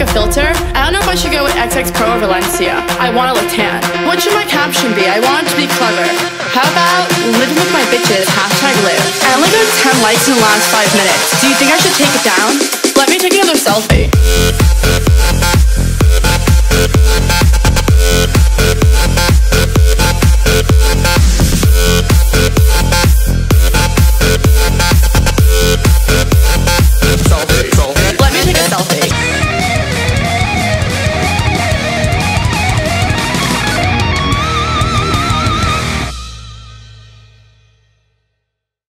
A filter? I don't know if I should go with XX Pro or Valencia. I want to look tan. What should my caption be? I want it to be clever. How about living with my bitches, hashtag live. I only got 10 likes in the last 5 minutes. Do you think I should take it down? Let me take another selfie.